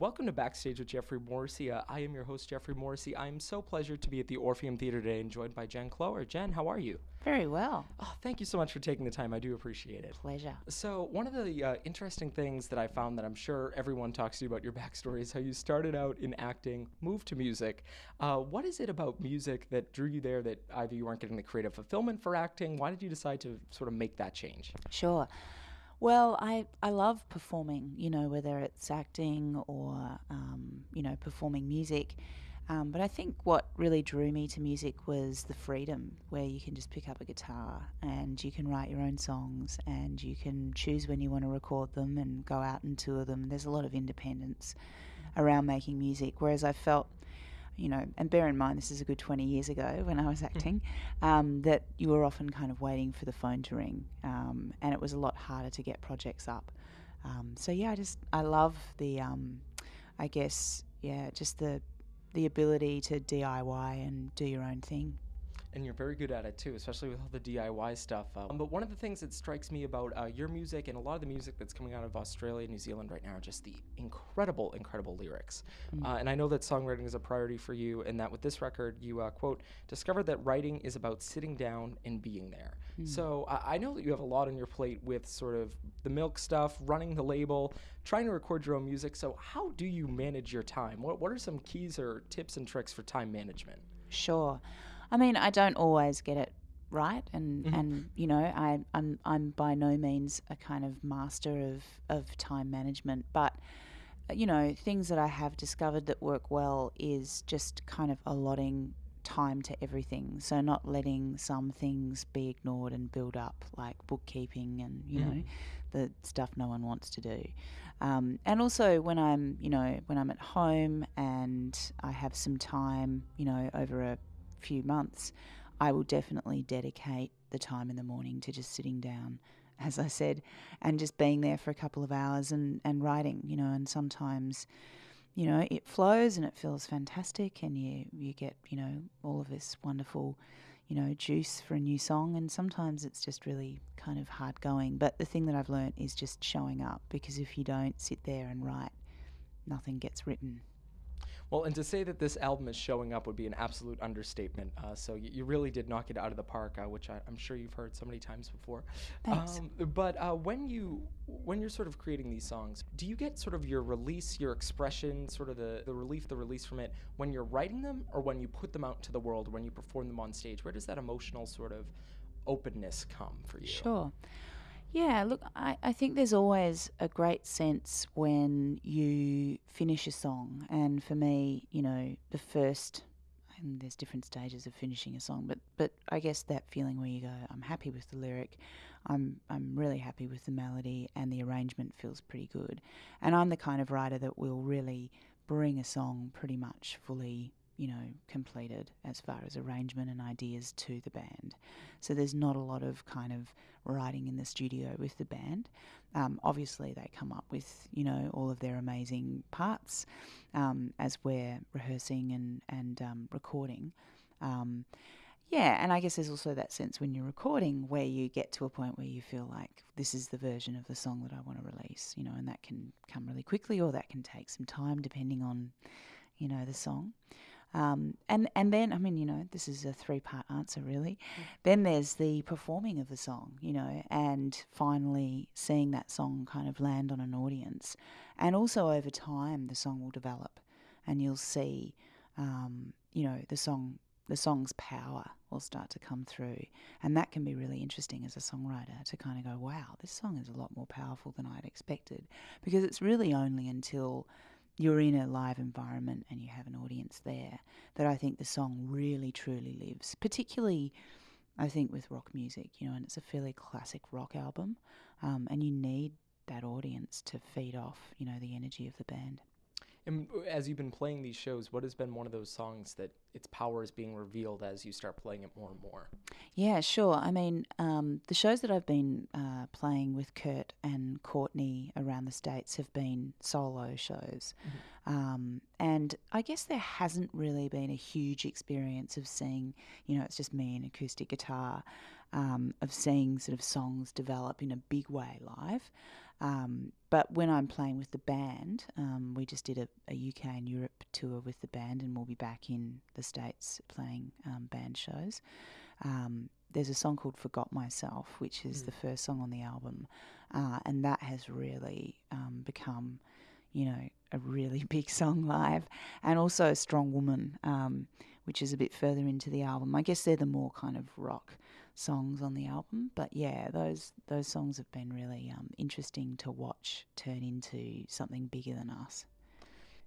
Welcome to Backstage with Geoffrey Morrissey. Uh, I am your host, Geoffrey Morrissey. I am so pleasured to be at the Orpheum Theater today and joined by Jen Cloher. Jen, how are you? Very well. Oh, thank you so much for taking the time. I do appreciate it. Pleasure. So, one of the uh, interesting things that I found that I'm sure everyone talks to you about your backstory is how you started out in acting, moved to music. Uh, what is it about music that drew you there that either you weren't getting the creative fulfillment for acting? Why did you decide to sort of make that change? Sure. Well, I, I love performing, you know, whether it's acting or, um, you know, performing music. Um, but I think what really drew me to music was the freedom where you can just pick up a guitar and you can write your own songs and you can choose when you want to record them and go out and tour them. There's a lot of independence around making music, whereas I felt you know, and bear in mind this is a good 20 years ago when I was acting, um, that you were often kind of waiting for the phone to ring, um, and it was a lot harder to get projects up. Um, so yeah, I just I love the, um, I guess yeah, just the the ability to DIY and do your own thing and you're very good at it too, especially with all the DIY stuff. Um, but one of the things that strikes me about uh, your music and a lot of the music that's coming out of Australia and New Zealand right now are just the incredible, incredible lyrics. Mm. Uh, and I know that songwriting is a priority for you, and that with this record, you uh, quote discovered that writing is about sitting down and being there. Mm. So I know that you have a lot on your plate with sort of the milk stuff, running the label, trying to record your own music. So how do you manage your time? What what are some keys or tips and tricks for time management? Sure. I mean, I don't always get it right, and mm-hmm. and you know, I I'm I'm by no means a kind of master of of time management, but you know, things that I have discovered that work well is just kind of allotting time to everything. So not letting some things be ignored and build up, like bookkeeping and you mm-hmm. know, the stuff no one wants to do. Um, and also when I'm, you know, when I'm at home and I have some time, you know, over a few months, I will definitely dedicate the time in the morning to just sitting down, as I said, and just being there for a couple of hours and, and writing, you know, and sometimes, you know, it flows and it feels fantastic and you, you get, you know, all of this wonderful, you know, juice for a new song and sometimes it's just really kind of hard going. But the thing that I've learnt is just showing up because if you don't sit there and write, nothing gets written. Well, and to say that this album is showing up would be an absolute understatement. Uh, so you, you, really did knock it out of the park, uh, which I, am sure you've heard so many times before. Thanks. Um, but uh, when you when you're sort of creating these songs, do you get sort of your release, your expression, sort of the, the relief, the release from it when you're writing them, or when you put them out to the world, when you perform them on stage? Where does that emotional sort of openness come for you? Sure. Yeah, look, I, I think there's always a great sense when you finish a song. And for me, you know, the first, and there's different stages of finishing a song, but, but I guess that feeling where you go, I'm happy with the lyric, I'm, I'm really happy with the melody, and the arrangement feels pretty good. And I'm the kind of writer that will really bring a song pretty much fully you know, completed as far as arrangement and ideas to the band. So there's not a lot of kind of writing in the studio with the band. Um, obviously, they come up with, you know, all of their amazing parts um, as we're rehearsing and, and um, recording. Um, yeah, and I guess there's also that sense when you're recording where you get to a point where you feel like this is the version of the song that I want to release, you know, and that can come really quickly or that can take some time depending on, you know, the song. Um, and and then I mean you know this is a three part answer really. Mm. Then there's the performing of the song, you know, and finally seeing that song kind of land on an audience, and also over time the song will develop, and you'll see, um, you know, the song the song's power will start to come through, and that can be really interesting as a songwriter to kind of go, wow, this song is a lot more powerful than I'd expected, because it's really only until you're in a live environment and you have an audience there, that I think the song really truly lives. Particularly, I think with rock music, you know, and it's a fairly classic rock album, um, and you need that audience to feed off, you know, the energy of the band. And as you've been playing these shows, what has been one of those songs that its power is being revealed as you start playing it more and more? Yeah, sure. I mean, um, the shows that I've been uh, playing with Kurt and Courtney around the States have been solo shows. Mm-hmm. Um, and I guess there hasn't really been a huge experience of seeing, you know, it's just me and acoustic guitar, um, of seeing sort of songs develop in a big way live. Um, but when I'm playing with the band, um, we just did a, a, UK and Europe tour with the band, and we'll be back in the States playing um, band shows. Um, there's a song called Forgot Myself, which is mm. the first song on the album, uh, and that has really um, become, you know, a really big song live, and also a Strong Woman, um, which is a bit further into the album. I guess they're the more kind of rock songs on the album. But yeah, those those songs have been really um, interesting to watch turn into something bigger than us.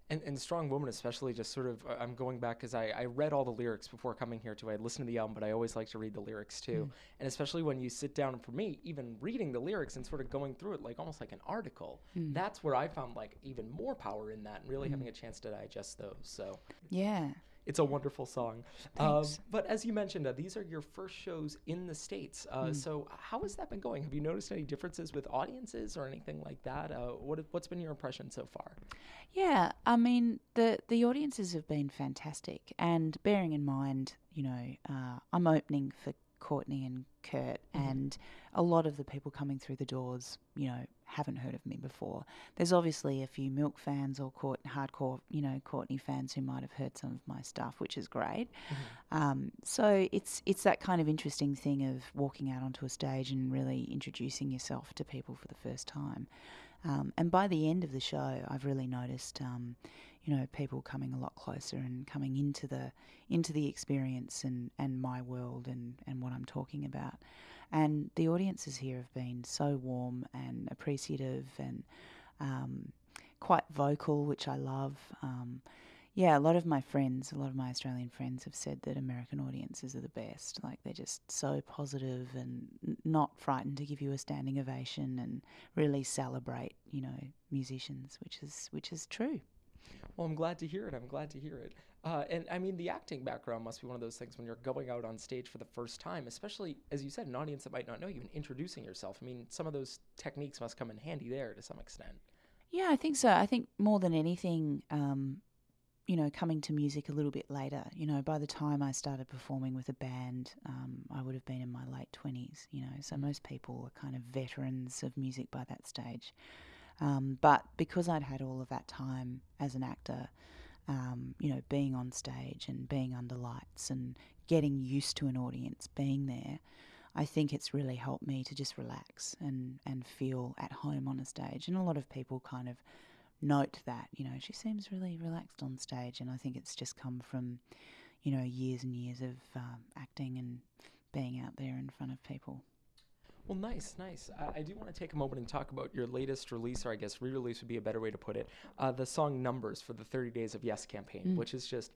And, and Strong Woman, especially, just sort of, uh, I'm going back because I, I read all the lyrics before coming here too. I listened to the album, but I always like to read the lyrics too. Mm. And especially when you sit down, for me, even reading the lyrics and sort of going through it like almost like an article, mm. that's where I found like even more power in that and really mm. having a chance to digest those. So, yeah. It's a wonderful song. Um, but as you mentioned, uh, these are your first shows in the States. Uh, mm. So, how has that been going? Have you noticed any differences with audiences or anything like that? Uh, what, what's been your impression so far? Yeah, I mean, the, the audiences have been fantastic. And bearing in mind, you know, uh, I'm opening for Courtney and Kurt, mm-hmm. and a lot of the people coming through the doors, you know, haven't heard of me before. There's obviously a few Milk fans or Court, hardcore, you know, Courtney fans who might have heard some of my stuff, which is great. Mm-hmm. Um, so it's it's that kind of interesting thing of walking out onto a stage and really introducing yourself to people for the first time. Um, and by the end of the show, I've really noticed, um, you know, people coming a lot closer and coming into the into the experience and, and my world and, and what I'm talking about. And the audiences here have been so warm and appreciative and um, quite vocal, which I love. Um, yeah, a lot of my friends, a lot of my Australian friends have said that American audiences are the best. Like they're just so positive and not frightened to give you a standing ovation and really celebrate, you know, musicians, which is which is true. Well, I'm glad to hear it. I'm glad to hear it. Uh, and I mean, the acting background must be one of those things when you're going out on stage for the first time, especially as you said, an audience that might not know you and introducing yourself. I mean, some of those techniques must come in handy there to some extent. Yeah, I think so. I think more than anything, um, you know, coming to music a little bit later. You know, by the time I started performing with a band, um, I would have been in my late 20s, you know, so mm. most people are kind of veterans of music by that stage. Um, but because I'd had all of that time as an actor, um, you know, being on stage and being under lights and getting used to an audience being there, I think it's really helped me to just relax and, and feel at home on a stage. And a lot of people kind of note that, you know, she seems really relaxed on stage. And I think it's just come from, you know, years and years of um, acting and being out there in front of people. Well, nice, nice. Uh, I do want to take a moment and talk about your latest release, or I guess re release would be a better way to put it. Uh, the song Numbers for the 30 Days of Yes campaign, mm. which is just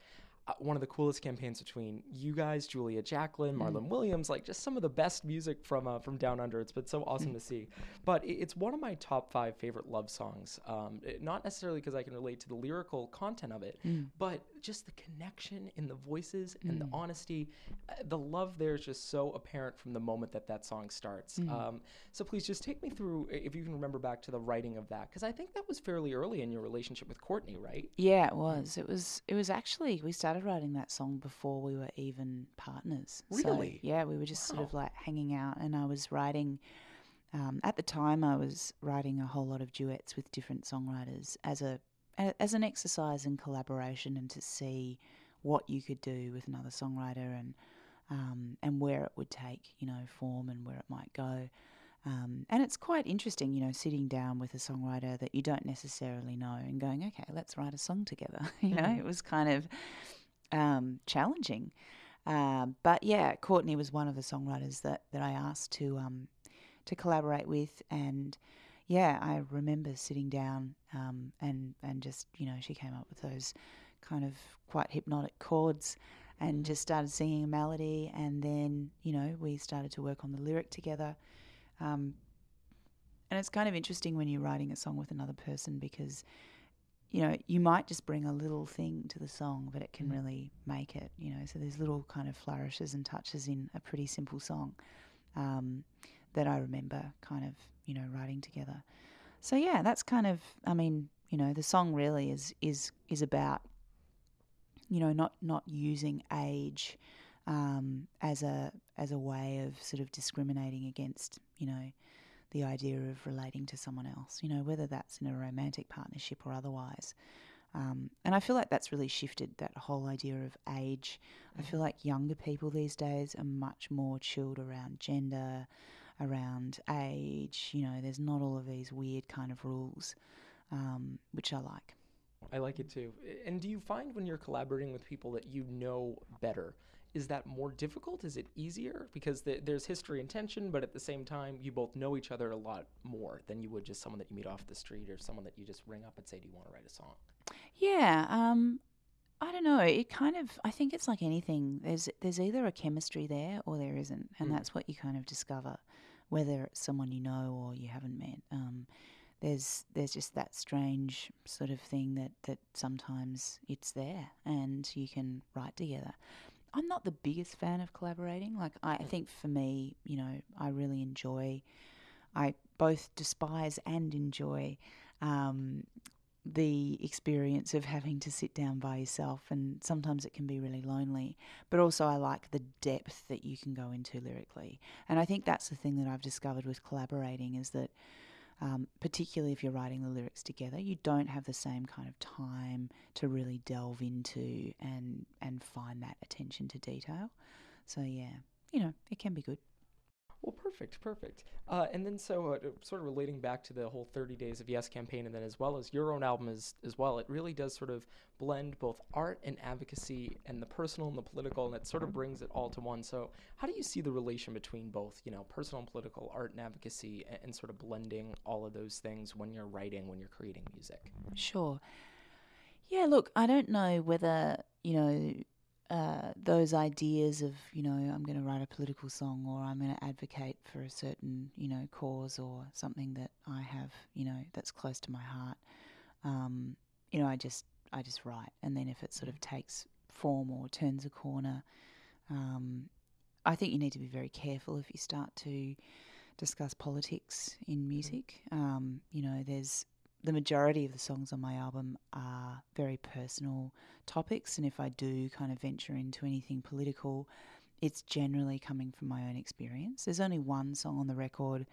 uh, one of the coolest campaigns between you guys, Julia Jacklin, Marlon mm. Williams, like just some of the best music from uh, from Down Under. It's been so awesome mm. to see. But it, it's one of my top five favorite love songs. Um, it, not necessarily because I can relate to the lyrical content of it, mm. but just the connection in the voices and the mm. honesty. Uh, the love there is just so apparent from the moment that that song starts. Mm. Um, so please just take me through, if you can remember back to the writing of that, because I think that was fairly early in your relationship with Courtney, right? Yeah, it was. It was. It was actually we started started writing that song before we were even partners. Really? So, yeah, we were just wow. sort of like hanging out, and I was writing. Um, at the time, I was writing a whole lot of duets with different songwriters as a as an exercise in collaboration and to see what you could do with another songwriter and um, and where it would take, you know, form and where it might go. Um, and it's quite interesting, you know, sitting down with a songwriter that you don't necessarily know and going, okay, let's write a song together. you know, mm-hmm. it was kind of um, challenging. Um, but yeah, Courtney was one of the songwriters that, that I asked to um, to collaborate with, and yeah, I remember sitting down um, and and just you know she came up with those kind of quite hypnotic chords, and just started singing a melody, and then you know we started to work on the lyric together. Um, and it's kind of interesting when you're writing a song with another person because you know, you might just bring a little thing to the song, but it can mm. really make it, you know. So there's little kind of flourishes and touches in a pretty simple song um, that I remember kind of, you know, writing together. So yeah, that's kind of, I mean, you know, the song really is is is about, you know, not not using age um, as a as a way of sort of discriminating against, you know, the idea of relating to someone else, you know, whether that's in a romantic partnership or otherwise. Um, and I feel like that's really shifted that whole idea of age. I feel like younger people these days are much more chilled around gender, around age. You know, there's not all of these weird kind of rules, um, which I like. I like it too. And do you find when you're collaborating with people that you know better, is that more difficult? Is it easier? Because the, there's history and tension, but at the same time, you both know each other a lot more than you would just someone that you meet off the street or someone that you just ring up and say, Do you want to write a song? Yeah, um, I don't know. It kind of, I think it's like anything. There's there's either a chemistry there or there isn't, and Mm. that's what you kind of discover, whether it's someone you know or you haven't met. Um, there's there's just that strange sort of thing that that sometimes it's there and you can write together. I'm not the biggest fan of collaborating. Like I, I Mm. think for me, you know, I really enjoy. I both despise and enjoy um, the experience of having to sit down by yourself, and sometimes it can be really lonely. But also, I like the depth that you can go into lyrically, and I think that's the thing that I've discovered with collaborating is that. Um, particularly if you're writing the lyrics together, you don't have the same kind of time to really delve into and and find that attention to detail. So yeah, you know, it can be good. Well, perfect, perfect. Uh, and then, so uh, sort of relating back to the whole 30 Days of Yes campaign, and then as well as your own album as, as well, it really does sort of blend both art and advocacy and the personal and the political, and it sort of brings it all to one. So, how do you see the relation between both, you know, personal and political, art and advocacy, and, and sort of blending all of those things when you're writing, when you're creating music? Sure. Yeah, look, I don't know whether, you know, uh, those ideas of, you know, I'm going to write a political song or I'm going to advocate for a certain, you know, cause or something that I have, you know, that's close to my heart. Um, you know, I just, I just write. And then if it sort of takes form or turns a corner, um, I think you need to be very careful if you start to discuss politics in music. Um, you know, there's the majority of the songs on my album are very personal topics, and if I do kind of venture into anything political, it's generally coming from my own experience. There's only one song on the record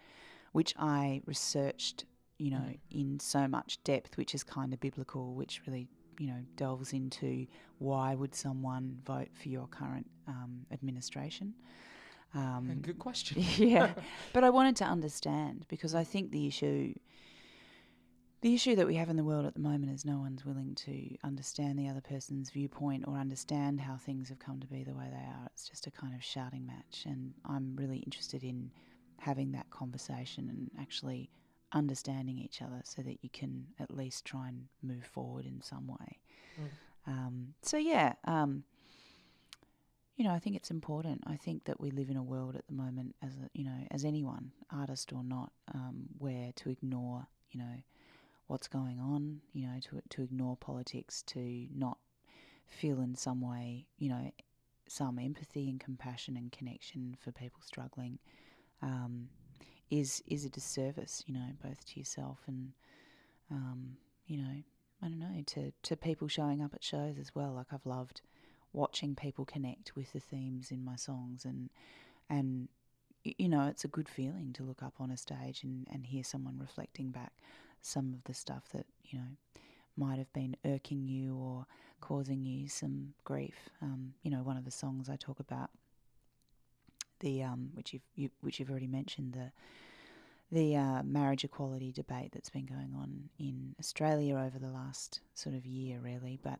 which I researched, you know, Mhm. in so much depth, which is kind of biblical, which really, you know, delves into why would someone vote for your current um, administration. Um, Good question. yeah, but I wanted to understand because I think the issue, the issue that we have in the world at the moment is no one's willing to understand the other person's viewpoint or understand how things have come to be the way they are. It's just a kind of shouting match, and I'm really interested in having that conversation and actually understanding each other so that you can at least try and move forward in some way. Mm. Um, so yeah. Um, you know, I think it's important. I think that we live in a world at the moment, as a, you know, as anyone, artist or not, um, where to ignore, you know, what's going on, you know, to to ignore politics, to not feel in some way, you know, some empathy and compassion and connection for people struggling, um, is is a disservice, you know, both to yourself and, um, you know, I don't know, to to people showing up at shows as well. Like I've loved watching people connect with the themes in my songs and and you know it's a good feeling to look up on a stage and, and hear someone reflecting back some of the stuff that you know might have been irking you or causing you some grief um, you know one of the songs I talk about the um, which you've you, which you've already mentioned the the uh, marriage equality debate that's been going on in Australia over the last sort of year really but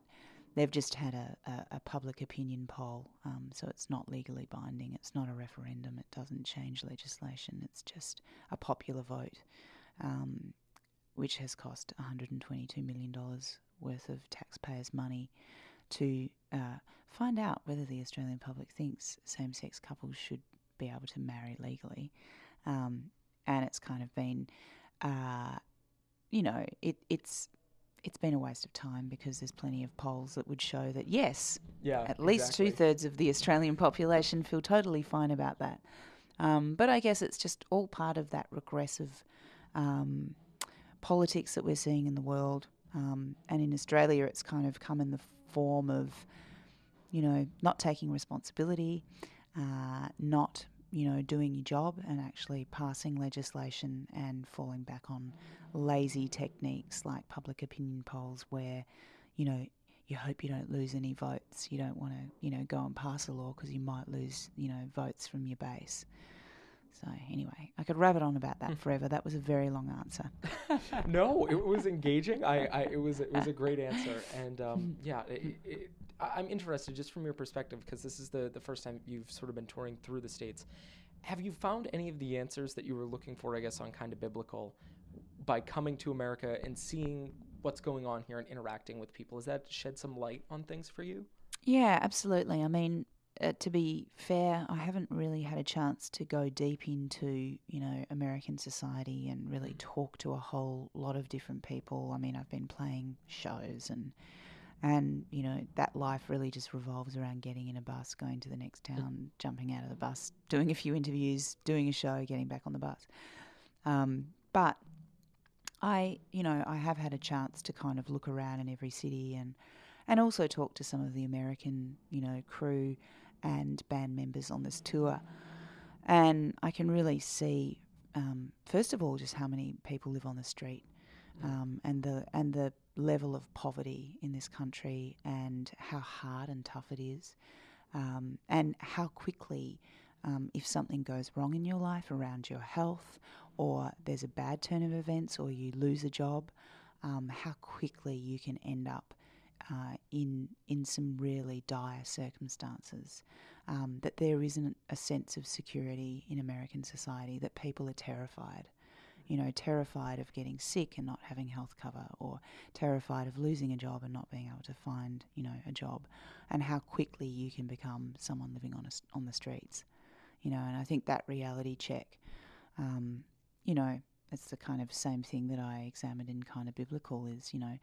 they've just had a, a, a public opinion poll, um, so it's not legally binding. It's not a referendum. It doesn't change legislation. It's just a popular vote, um, which has cost $122 million worth of taxpayers' money to uh, find out whether the Australian public thinks same sex couples should be able to marry legally. Um, and it's kind of been, uh, you know, it, it's it's been a waste of time because there's plenty of polls that would show that yes, Yeah. at least exactly. two thirds of the Australian population feel totally fine about that. Um, but I guess it's just all part of that regressive um, politics that we're seeing in the world. Um, and in Australia, it's kind of come in the form of, you know, not taking responsibility, uh, not, you know, doing your job and actually passing legislation and falling back on lazy techniques like public opinion polls where, you know, you hope you don't lose any votes. You don't want to, you know, go and pass a law because you might lose, you know, votes from your base. So anyway, I could rabbit on about that Hmm. forever. That was a very long answer. no, it was engaging. I, I it was it was a great answer, and um, yeah, it, it, I'm interested just from your perspective because this is the the first time you've sort of been touring through the states. Have you found any of the answers that you were looking for? I guess on kind of biblical by coming to America and seeing what's going on here and interacting with people. Has that shed some light on things for you? Yeah, absolutely. I mean, uh, to be fair, I haven't really had a chance to go deep into, you know, American society and really talk to a whole lot of different people. I mean, I've been playing shows and and you know that life really just revolves around getting in a bus, going to the next town, jumping out of the bus, doing a few interviews, doing a show, getting back on the bus. Um, but I, you know, I have had a chance to kind of look around in every city and and also talk to some of the American, you know, crew and band members on this tour. And I can really see, um, first of all, just how many people live on the street, um, and the and the level of poverty in this country, and how hard and tough it is, um, and how quickly, um, if something goes wrong in your life around your health, or there's a bad turn of events, or you lose a job, um, how quickly you can end up uh, in in some really dire circumstances. Um, that there isn't a sense of security in American society. That people are terrified, you know, terrified of getting sick and not having health cover, or terrified of losing a job and not being able to find, you know, a job, and how quickly you can become someone living on a on the streets, you know. And I think that reality check, um, you know, it's the kind of same thing that I examined in kind of biblical is, you know,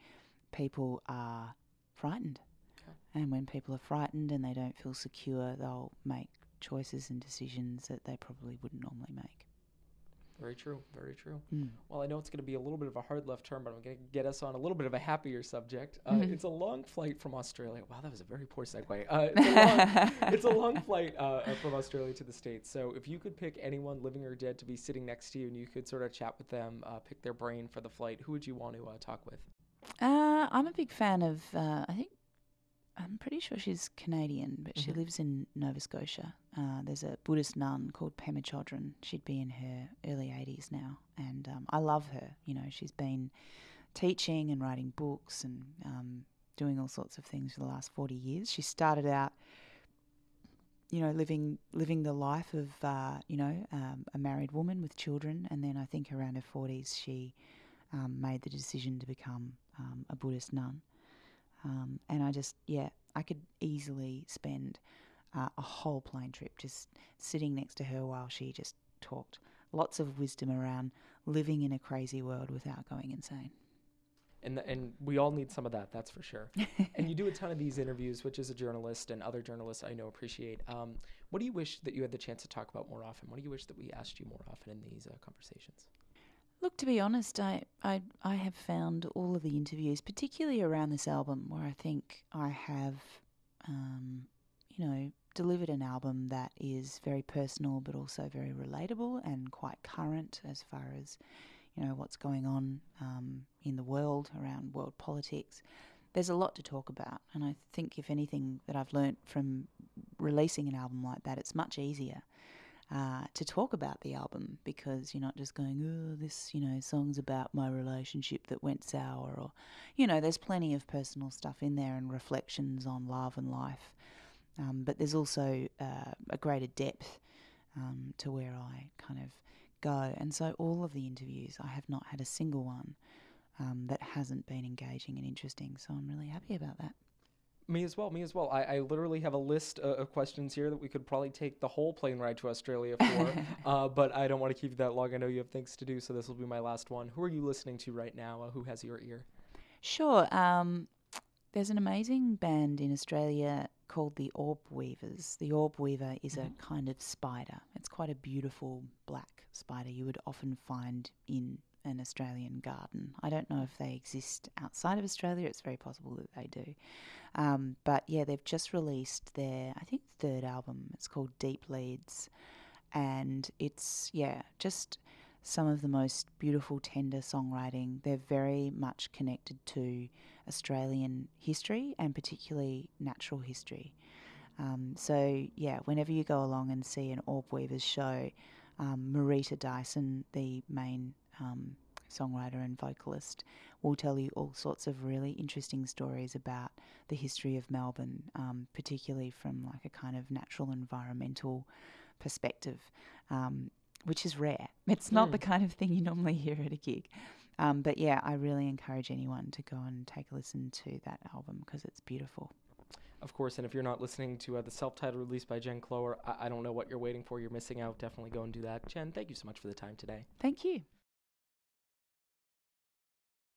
people are frightened. And when people are frightened and they don't feel secure, they'll make choices and decisions that they probably wouldn't normally make. Very true. Very true. Mm. Well, I know it's going to be a little bit of a hard left turn, but I'm going to get us on a little bit of a happier subject. Uh, Mhm. It's a long flight from Australia. Wow, that was a very poor segue. Uh, it's, a long, it's a long flight uh, uh, from Australia to the States. So if you could pick anyone, living or dead, to be sitting next to you and you could sort of chat with them, uh, pick their brain for the flight, who would you want to uh, talk with? Uh, I'm a big fan of, uh, I think, I'm pretty sure she's Canadian, but she Mhm. lives in Nova Scotia. Uh, there's a Buddhist nun called Pema Chodron. She'd be in her early 80s now. And um, I love her. You know, she's been teaching and writing books and um, doing all sorts of things for the last 40 years. She started out you know, living living the life of uh, you know um, a married woman with children, and then I think around her forties she um, made the decision to become um, a Buddhist nun. Um, and I just yeah, I could easily spend uh, a whole plane trip just sitting next to her while she just talked lots of wisdom around living in a crazy world without going insane. And, th- and we all need some of that, that's for sure. and you do a ton of these interviews, which as a journalist and other journalists I know appreciate. Um, what do you wish that you had the chance to talk about more often? What do you wish that we asked you more often in these uh, conversations? Look, to be honest, I, I I have found all of the interviews, particularly around this album, where I think I have, um, you know, delivered an album that is very personal, but also very relatable and quite current as far as, you know, what's going on um, in the world around world politics. There's a lot to talk about, and I think if anything that I've learnt from releasing an album like that, it's much easier uh, to talk about the album because you're not just going, oh, this, you know, song's about my relationship that went sour, or, you know, there's plenty of personal stuff in there and reflections on love and life. Um, but there's also uh, a greater depth um, to where I kind of go. And so all of the interviews, I have not had a single one um, that hasn't been engaging and interesting. So I'm really happy about that. Me as well. Me as well. I, I literally have a list uh, of questions here that we could probably take the whole plane ride to Australia for, uh, but I don't want to keep you that long. I know you have things to do, so this will be my last one. Who are you listening to right now? Uh, who has your ear? Sure. Um, there's an amazing band in Australia called the Orb Weavers. The Orb Weaver is Mhm. a kind of spider. It's quite a beautiful black spider you would often find in an Australian garden. I don't know if they exist outside of Australia. It's very possible that they do. Um, but yeah, they've just released their, I think, third album. It's called Deep Leads. and it's yeah, just some of the most beautiful, tender songwriting. They're very much connected to Australian history and particularly natural history. Um, so yeah, whenever you go along and see an Orb Weavers show, um, Marita Dyson, the main um, songwriter and vocalist, will tell you all sorts of really interesting stories about the history of Melbourne, um, particularly from like a kind of natural environmental perspective, um, which is rare. It's not Mm. the kind of thing you normally hear at a gig. Um, but yeah, I really encourage anyone to go and take a listen to that album because it's beautiful. Of course, and if you're not listening to uh, the self-titled release by Jen Cloher, I-, I don't know what you're waiting for. You're missing out. Definitely go and do that. Jen, thank you so much for the time today. Thank you.